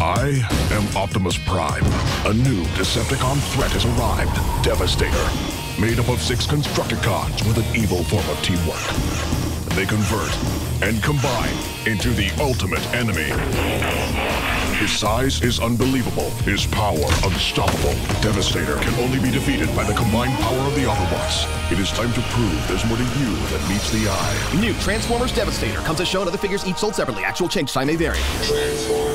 I am Optimus Prime. A new Decepticon threat has arrived. Devastator. Made up of six Constructicons with an evil form of teamwork. They convert and combine into the ultimate enemy. His size is unbelievable. His power unstoppable. Devastator can only be defeated by the combined power of the Autobots. It is time to prove there's more to you than meets the eye. New Transformers Devastator comes as shown. Other figures each sold separately. Actual change time may vary. Transform